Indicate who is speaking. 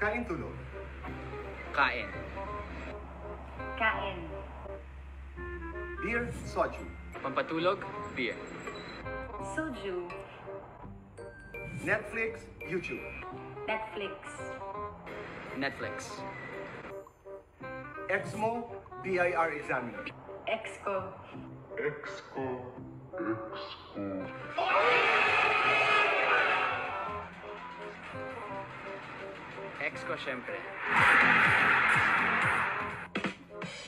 Speaker 1: Kain tulog.
Speaker 2: Kain.
Speaker 3: Kain.
Speaker 1: Beer, soju.
Speaker 2: Pampatulog, beer.
Speaker 3: Soju.
Speaker 1: Netflix, YouTube.
Speaker 3: Netflix.
Speaker 2: Netflix.
Speaker 1: Exmo, BIR examiner.
Speaker 3: Exco.
Speaker 2: Ex ko, syempre.